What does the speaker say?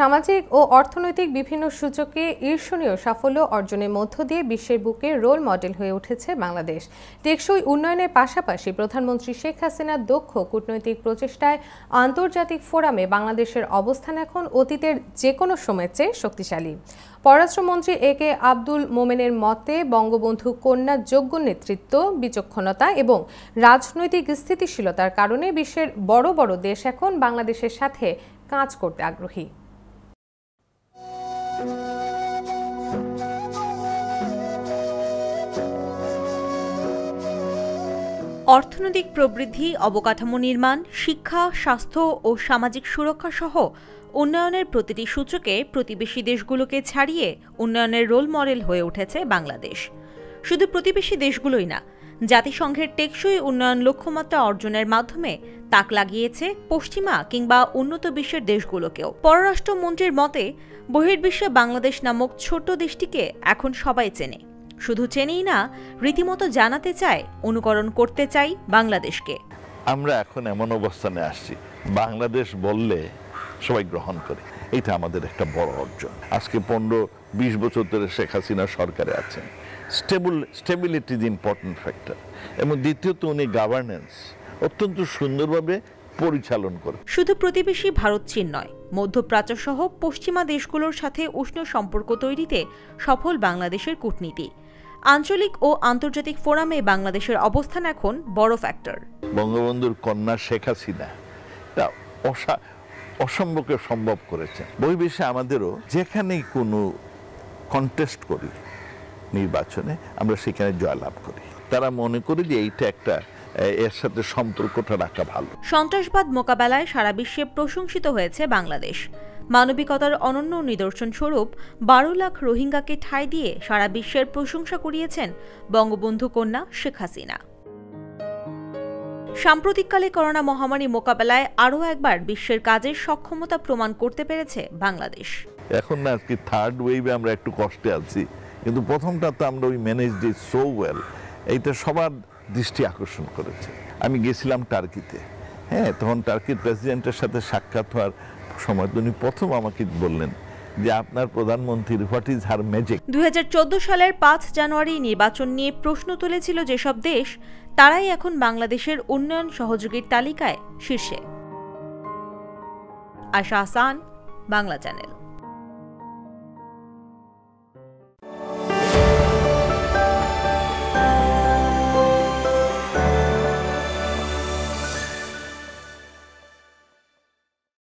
সামাজিক ও অর্থনৈতিক বিভিন্ন সূচকে ঈর্ষণীয় সাফল্য অর্জনের মধ্য দিয়ে বিশ্বের বুকে রোল মডেল হয়ে উঠেছে বাংলাদেশ। টেকসই উন্নয়নের পাশাপাশি প্রধানমন্ত্রী শেখ হাসিনার দক্ষ কূটনৈতিক প্রচেষ্টায় আন্তর্জাতিক ফোরামে বাংলাদেশের অবস্থান এখন অতীতের যে কোনো সময়ের চেয়ে শক্তিশালী। পররাষ্ট্রমন্ত্রী এ কে আব্দুল মোমেনের মতে বঙ্গবন্ধু কন্যা যোগ্য নেতৃত্ব, বিচক্ষণতা এবং রাজনৈতিক স্থিতিশীলতার কারণে বিশ্বের বড় বড় দেশ এখন বাংলাদেশের সাথে কাজ করতে আগ্রহী। অর্থনৈতিক প্রবৃদ্ধি, অবকাঠামো নির্মাণ, শিক্ষা, স্বাস্থ্য ও সামাজিক সুরক্ষা সহ উন্নয়নের প্রতিটি সূচকে প্রতিবেশী দেশগুলোকে ছাড়িয়ে উন্নয়নের রোল মডেল হয়ে উঠেছে বাংলাদেশ। শুধু প্রতিবেশী দেশগুলোই না জাতিসংঘের টেকসই উন্নয়ন লক্ষ্যমাত্রা অর্জনের মাধ্যমে তাক লাগিয়েছে পশ্চিমা কিংবা উন্নত বিশ্বের দেশগুলোকেও। পররাষ্ট্রমন্ত্রীর মতে, বহির্বিশ্বে বাংলাদেশ নামক ছোট্ট দেশটিকে এখন সবাই চেনে। শুধু চেনেই না, রীতিমতো জানাতে চায়, অনুকরণ করতে চাই বাংলাদেশকে। আমরা এখন এমন অবস্থানে আসছি। বাংলাদেশ বললে সবাই গ্রহণ করে। এটা আমাদের একটা বড় অর্জন। আজকে পনেরো বিশ বছর ধরে শেখ হাসিনা সরকারে আছেন। Stable stability is important factor. এবং দ্বিতীয়ত উনি গভর্নেন্স অত্যন্ত সুন্দরভাবে পরিচালন করে শুধু প্রতিবেশী ভারত চীন নয় মধ্যপ্রাচ্য সহ পশ্চিমা দেশগুলোর সাথে উষ্ণ সম্পর্ক তৈরিতে সফল বাংলাদেশের কূটনীতি। আঞ্চলিক ও আন্তর্জাতিক ফোরামে বাংলাদেশের অবস্থান এখন বড় ফ্যাক্টর। বঙ্গবন্ধুর কন্যা শেখ হাসিনা অসা অসম্ভবকে সম্ভব করেছেন। বহির্বিশ্বে আমাদেরও যেখানেই কোনো কন্টেস্ট করি নির্বাচনে, আমরা সেখানে জয়লাভ করি। তারা মনে করে যে এইটা একটা এর সাথে সম্পর্কটা রাখা ভালো। সন্ত্রাসবাদ মোকাবেলায় সারা বিশ্বে প্রশংসিত হয়েছে বাংলাদেশ। মানবিকতার অনন্য নিদর্শন স্বরূপ বারো লাখ রোহিঙ্গাকে ঠাঁই দিয়ে সারা বিশ্বের প্রশংসা কুড়িয়েছেন বঙ্গবন্ধু কন্যা শেখ হাসিনা। সাম্প্রতিককালে করোনা মহামারী মোকাবেলায় আরও একবার বিশ্বের কাজের সক্ষমতা প্রমাণ করতে পেরেছে বাংলাদেশ। এখন না আজকে থার্ড ওয়েভে আমরা একটু কষ্টে আছি। কিন্তু প্রথমটা তো আমরা ওই ম্যানেজ ডি সো ওয়েল এইটা সবার দৃষ্টি আকর্ষণ করেছে। আমি গেছিলাম টার্কিতে। হ্যাঁ তখন টার্কির প্রেসিডেন্টের সাথে সাক্ষাৎ হওয়ার সময় উনি প্রথম আমাকে বললেন যে আপনার প্রধানমন্ত্রীর হোয়াট ইজ হার ম্যাজিক দুই হাজার চোদ্দ সালের পাঁচ জানুয়ারি নির্বাচন নিয়ে প্রশ্ন তুলেছিল যেসব দেশ তারাই এখন বাংলাদেশের উন্নয়ন সহযোগীর তালিকায় শীর্ষে। আশা আসান বাংলা চ্যানেল।